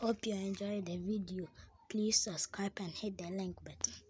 Hope you enjoyed the video. Please subscribe and hit the like button.